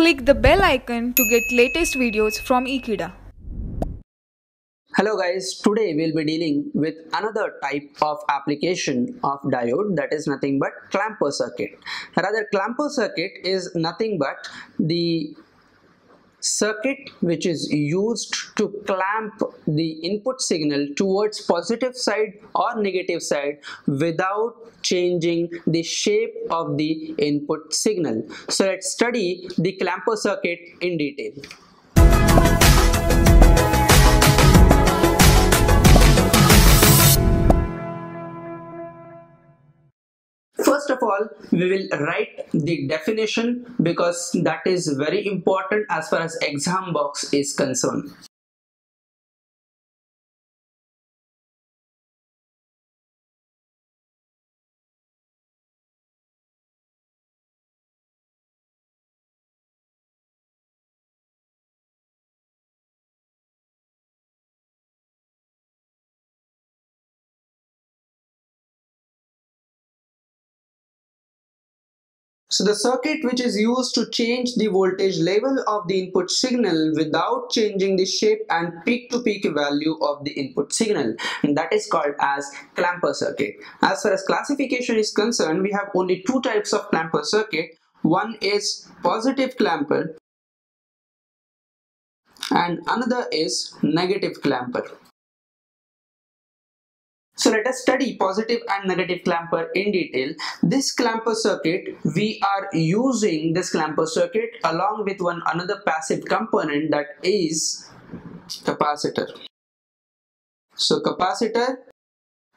Click the bell icon to get latest videos from Ekeeda. Hello guys, today we'll be dealing with another type of application of diode that is nothing but clamper circuit. Rather clamper circuit is nothing but the circuit which is used to clamp the input signal towards positive side or negative side without changing the shape of the input signal. So let's study the clamper circuit in detail. First of all, we will write the definition because that is very important as far as exam box is concerned. So the circuit which is used to change the voltage level of the input signal without changing the shape and peak to peak value of the input signal and that is called as clamper circuit. As far as classification is concerned we have only two types of clamper circuit. One is positive clamper and another is negative clamper. So let us study positive and negative clamper in detail. This clamper circuit, we are using this clamper circuit along with one another passive component that is capacitor. So capacitor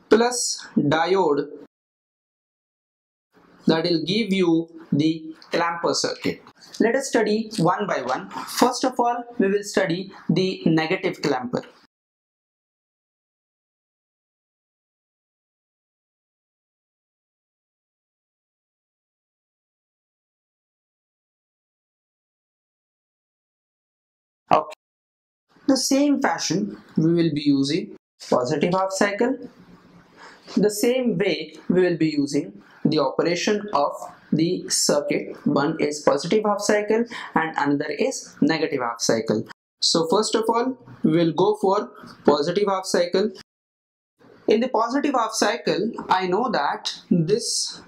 plus diode that will give you the clamper circuit. Let us study one by one. First of all, we will study the negative clamper. The same fashion we will be using positive half cycle. The same way we will be using the operation of the circuit. One is positive half cycle and another is negative half cycle. So first of all, we will go for positive half cycle. In the positive half cycle, I know that this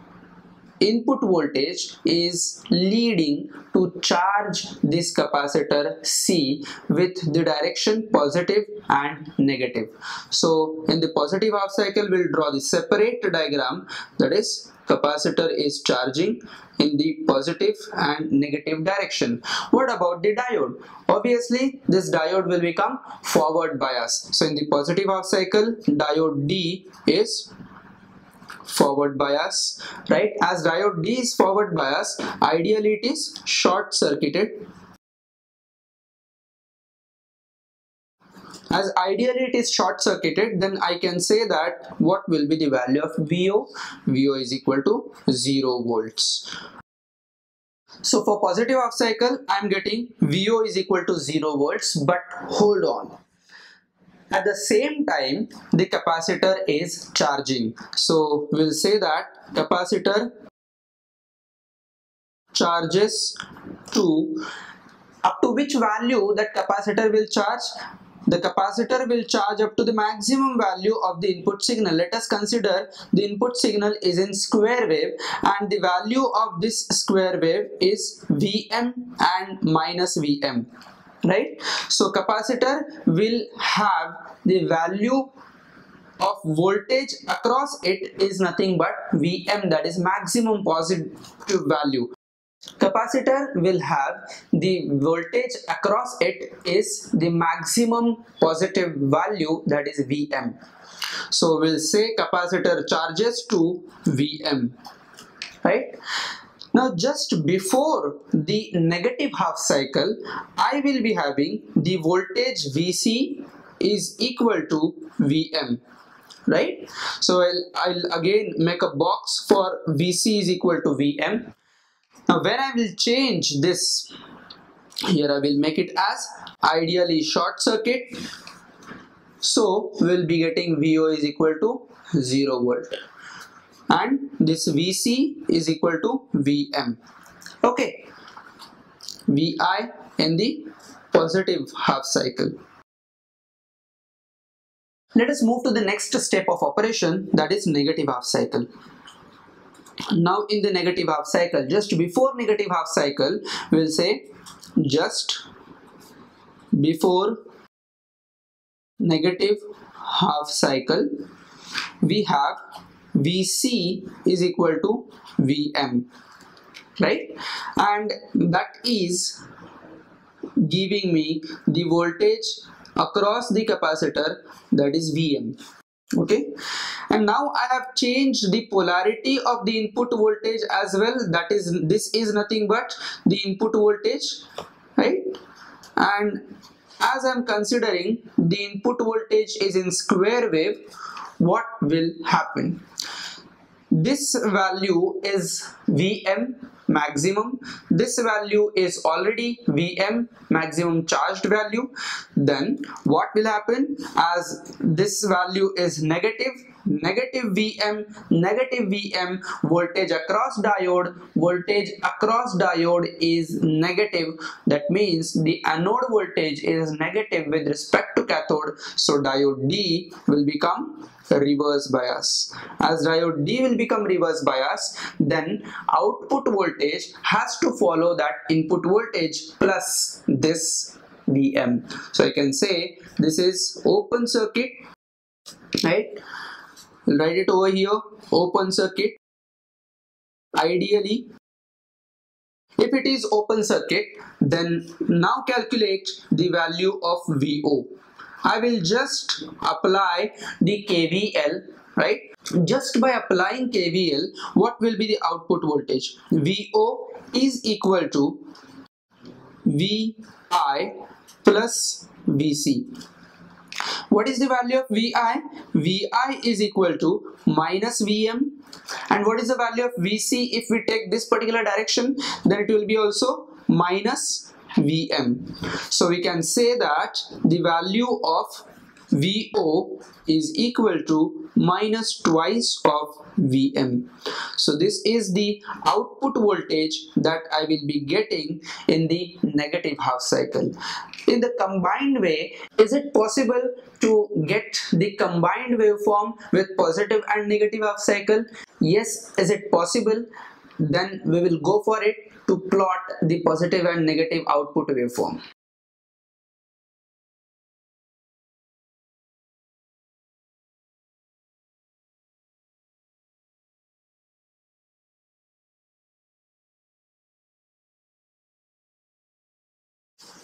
input voltage is leading to charge this capacitor C with the direction positive and negative. So in the positive half cycle we'll draw the separate diagram that is capacitor is charging in the positive and negative direction. What about the diode? Obviously this diode will become forward bias. So in the positive half cycle diode D is forward bias right? As diode D is forward bias ideally it is short circuited. As ideally it is short circuited then I can say that what will be the value of VO VO is equal to 0 volts. So for positive half cycle I am getting VO is equal to 0 volts but hold on at the same time the capacitor is charging. So we'll say that capacitor charges to up to which value that capacitor will charge? The capacitor will charge up to the maximum value of the input signal. Let us consider the input signal is in square wave and the value of this square wave is vm and minus vm right? So capacitor will have the value of voltage across it is nothing but Vm that is maximum positive value. Capacitor will have the voltage across it is the maximum positive value that is Vm. So we'll say capacitor charges to Vm right now just before the negative half cycle, I will be having the voltage Vc is equal to Vm right? So I'll, I'll again make a box for Vc is equal to Vm. Now when I will change this here I will make it as ideally short circuit. So we'll be getting VO is equal to 0 volt and this VC is equal to VM. Okay. Vi in the positive half cycle. Let us move to the next step of operation that is negative half cycle. Now in the negative half cycle, just before negative half cycle, we'll say just before negative half cycle, we have Vc is equal to Vm, right? And that is giving me the voltage across the capacitor that is Vm okay? And now I have changed the polarity of the input voltage as well. That is this is nothing but the input voltage right? And as I'm considering the input voltage is in square wave what will happen this value is Vm maximum. This value is already Vm maximum charged value. Then what will happen? As this value is negative negative Vm negative Vm voltage across diode voltage across diode is negative. That means the anode voltage is negative with respect to cathode. So diode D will become reverse bias. As diode D will become reverse bias then output voltage has to follow that input voltage plus this Vm so I can say this is open circuit right write it over here. Open circuit. Ideally if it is open circuit then now calculate the value of VO I will just apply the KVL right? Just by applying KVL what will be the output voltage? VO is equal to VI plus VC what is the value of VI? VI is equal to minus VM and what is the value of VC if we take this particular direction then it will be also minus Vm. So we can say that the value of VO is equal to minus twice of Vm. So this is the output voltage that I will be getting in the negative half cycle. In the combined way, is it possible to get the combined waveform with positive and negative half cycle? Yes, is it possible? Then we will go for it to plot the positive and negative output waveform.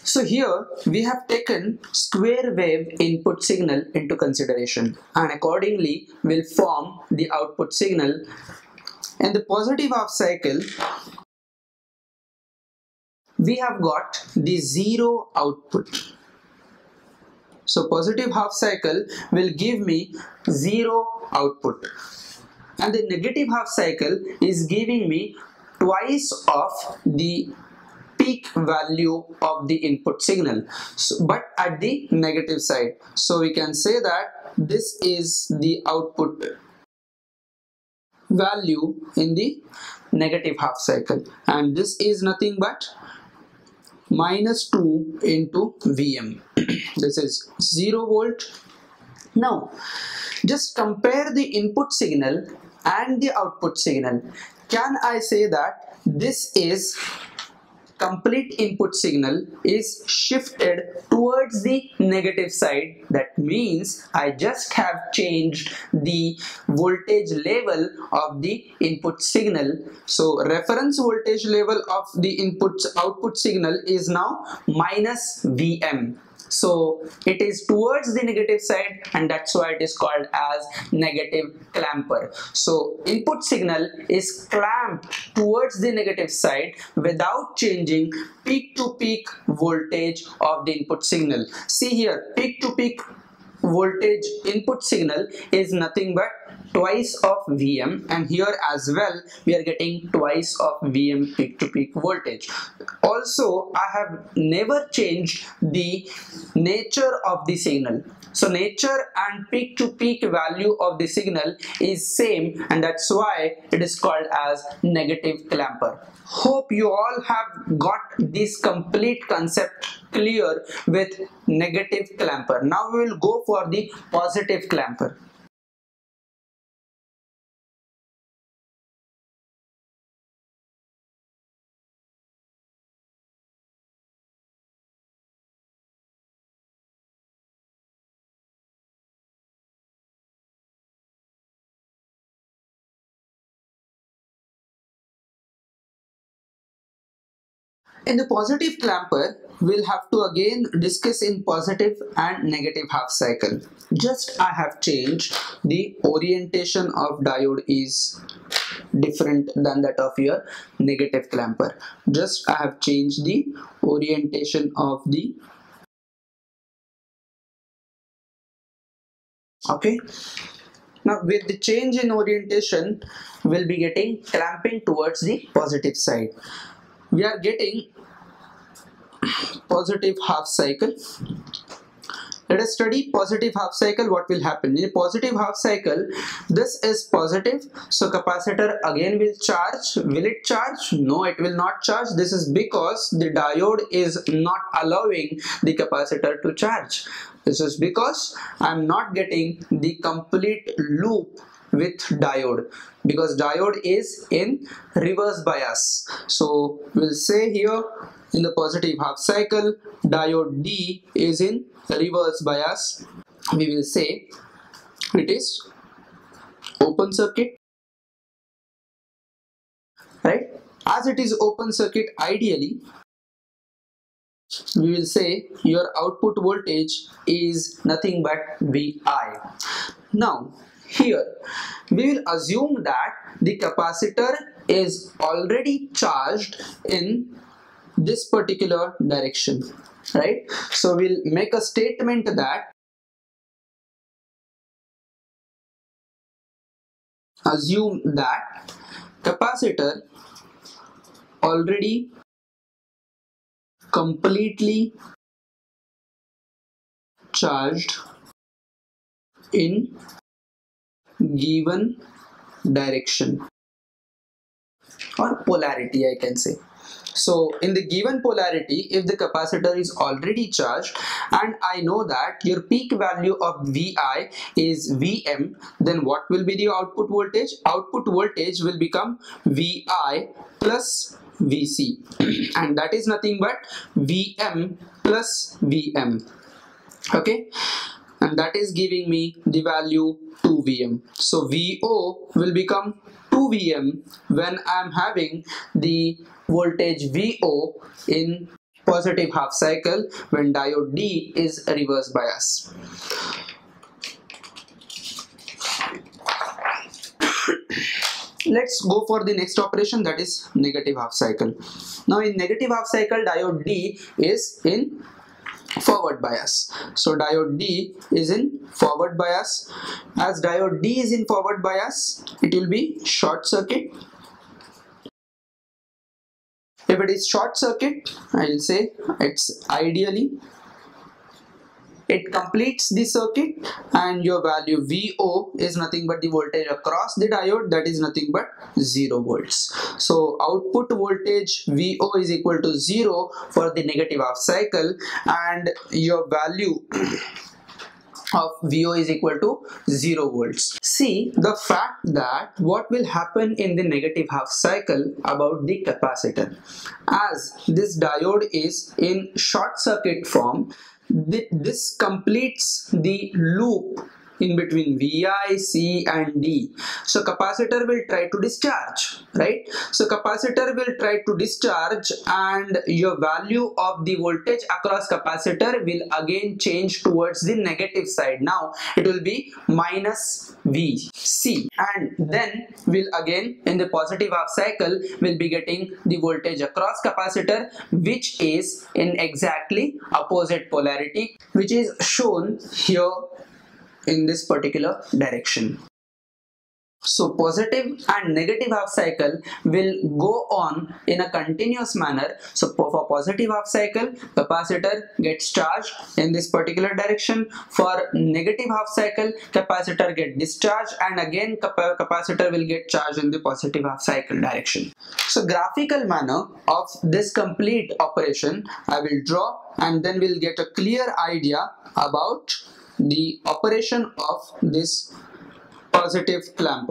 So here we have taken square wave input signal into consideration and accordingly will form the output signal. In the positive half cycle, we have got the zero output. So positive half cycle will give me zero output and the negative half cycle is giving me twice of the peak value of the input signal. So, but at the negative side. So we can say that this is the output value in the negative half cycle. And this is nothing but minus 2 into Vm. This is 0 volt. Now just compare the input signal and the output signal. Can I say that this is complete input signal is shifted towards the negative side. That means I just have changed the voltage level of the input signal. So reference voltage level of the input output signal is now minus Vm so it is towards the negative side and that's why it is called as negative clamper. So input signal is clamped towards the negative side without changing peak to peak voltage of the input signal. See here peak to peak voltage input signal is nothing but twice of Vm and here as well we are getting twice of Vm peak to peak voltage. Also I have never changed the nature of the signal. so nature and peak to peak value of the signal is same and that's why it is called as negative clamper hope you all have got this complete concept clear with negative clamper now we will go for the positive clamper In the positive clamper, we'll have to again discuss in positive and negative half cycle. Just I have changed the orientation of diode is different than that of your negative clamper. Just I have changed the orientation of the okay now with the change in orientation we'll be getting clamping towards the positive side we are getting positive half cycle. Let us study positive half cycle what will happen? In positive half cycle this is positive so capacitor again will charge. Will it charge? No it will not charge. This is because the diode is not allowing the capacitor to charge. This is because i'm not getting the complete loop with diode. Because diode is in reverse bias. So we'll say here in the positive half cycle diode D is in reverse bias. We will say it is open circuit. Right? As it is open circuit ideally we will say your output voltage is nothing but VI now here, we will assume that the capacitor is already charged in this particular direction, right? So we'll make a statement that assume that capacitor already completely charged in given direction or polarity I can say. So in the given polarity, if the capacitor is already charged and I know that your peak value of Vi is Vm, then what will be the output voltage? Output voltage will become Vi plus Vc and that is nothing but Vm plus Vm. Okay and that is giving me the value 2 Vm. So VO will become 2 Vm when I am having the voltage VO in positive half cycle when diode D is reverse bias. Let's go for the next operation that is negative half cycle. Now in negative half cycle diode D is in forward bias. So diode D is in forward bias. As diode D is in forward bias it will be short circuit. If it is short circuit I will say it's ideally it completes the circuit and your value VO is nothing but the voltage across the diode that is nothing but 0 volts. So output voltage VO is equal to 0 for the negative half cycle and your value of VO is equal to 0 volts. See the fact that what will happen in the negative half cycle about the capacitor. As this diode is in short circuit form, this completes the loop in between Vi, C and D. So capacitor will try to discharge, right? So capacitor will try to discharge and your value of the voltage across capacitor will again change towards the negative side. Now it will be minus Vc and then will again in the positive half cycle will be getting the voltage across capacitor which is in exactly opposite polarity which is shown here in this particular direction So positive and negative half cycle will go on in a continuous manner. So for positive half cycle, capacitor gets charged in this particular direction. For negative half cycle, capacitor get discharged and again capacitor will get charged in the positive half cycle direction. So graphical manner of this complete operation I will draw and then we'll get a clear idea about the operation of this positive clamp.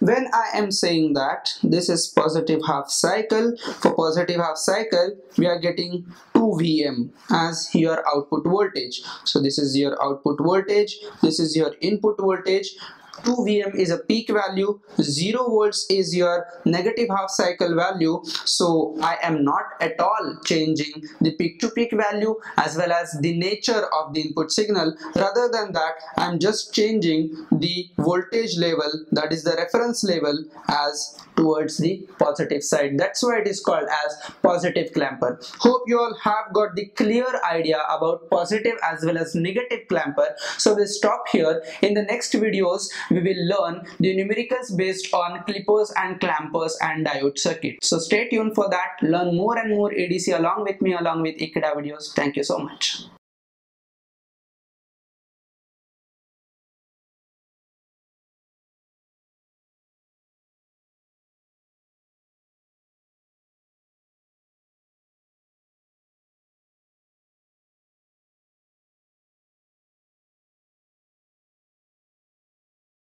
when I am saying that this is positive half cycle for positive half cycle we are getting 2 Vm as your output voltage so this is your output voltage this is your input voltage 2 Vm is a peak value 0 volts is your negative half cycle value. So I am not at all changing the peak to peak value as well as the nature of the input signal. Rather than that I'm just changing the voltage level that is the reference level as towards the positive side that's why it is called as positive clamper hope you all have got the clear idea about positive as well as negative clamper so we'll stop here in the next videos we will learn the numericals based on clippers and clampers and diode circuit. So stay tuned for that. Learn more and more EDC along with me along with Ekeeda videos. Thank you so much.